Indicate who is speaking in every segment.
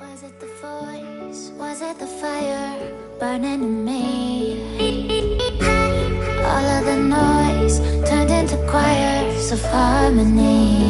Speaker 1: Was it the voice? Was it the fire burning in me? All of the noise turned into choirs of harmony.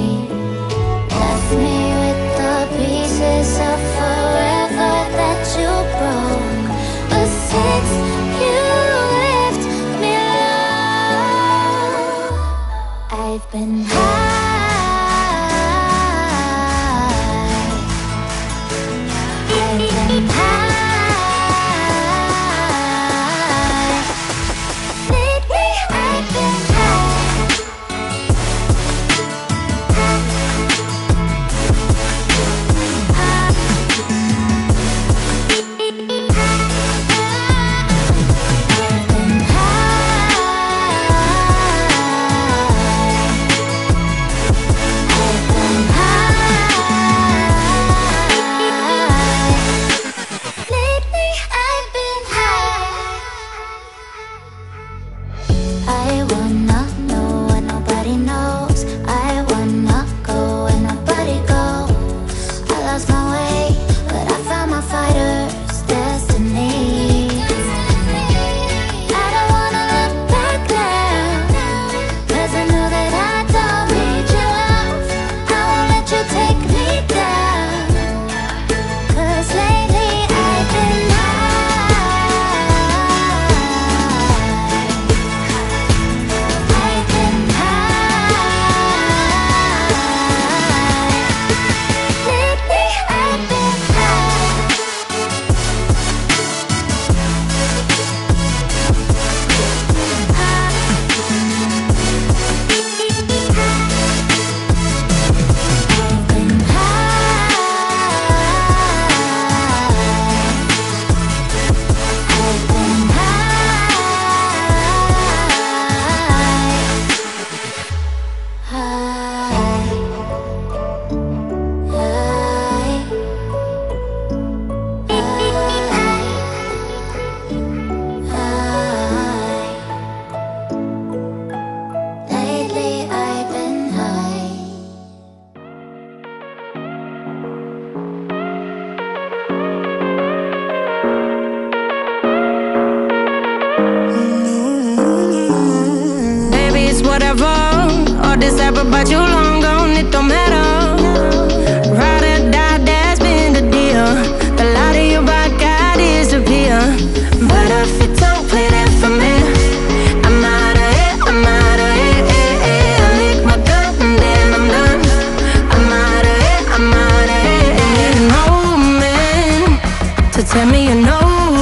Speaker 2: tell me you're no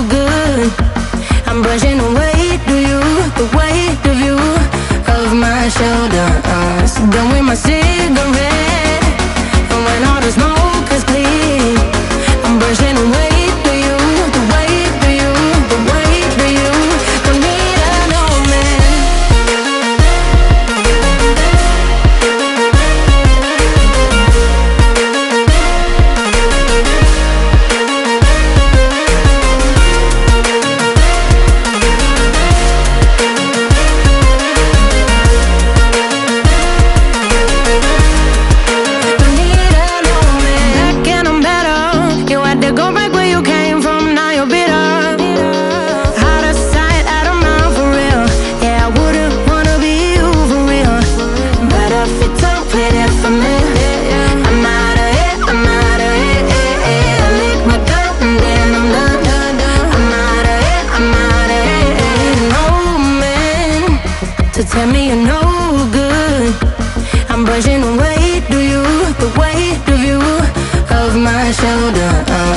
Speaker 2: good. I'm brushing away through you, the weight of you, of my shoulder. Uh, so done with my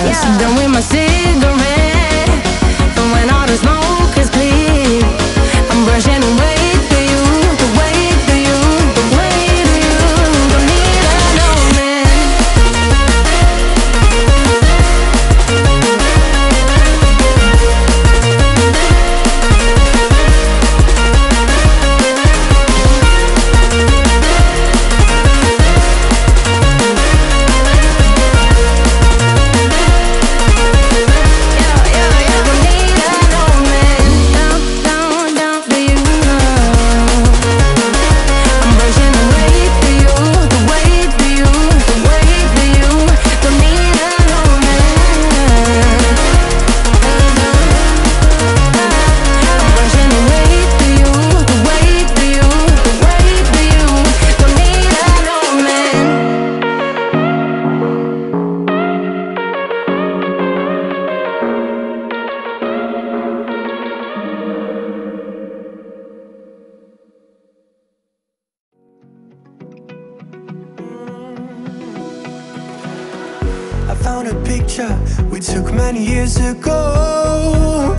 Speaker 2: Yeah. done with my
Speaker 3: ma picture we took many years ago.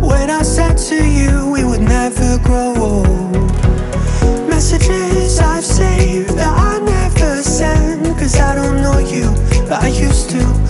Speaker 3: When I said to you we would never grow old. Messages I've saved that I never send Cause I don't know you, but I used to.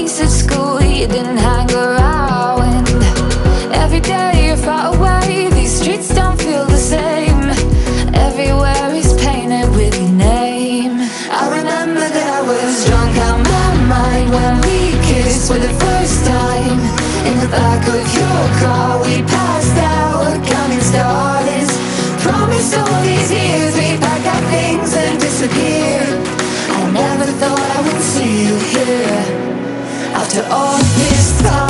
Speaker 4: nights at school you didn't
Speaker 3: have To all
Speaker 4: his thoughts.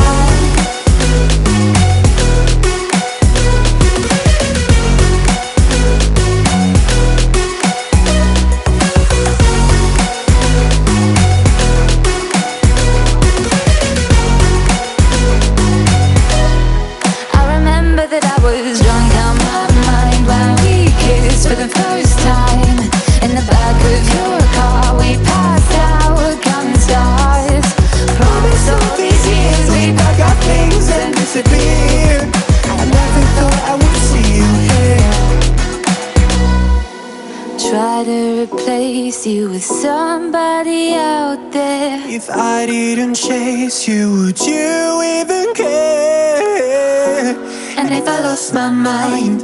Speaker 4: you with somebody out there
Speaker 3: If I didn't chase you, would you even care?
Speaker 4: And if I lost my mind,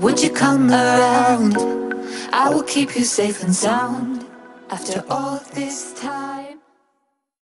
Speaker 4: would you come around? I will keep you safe and sound After all this time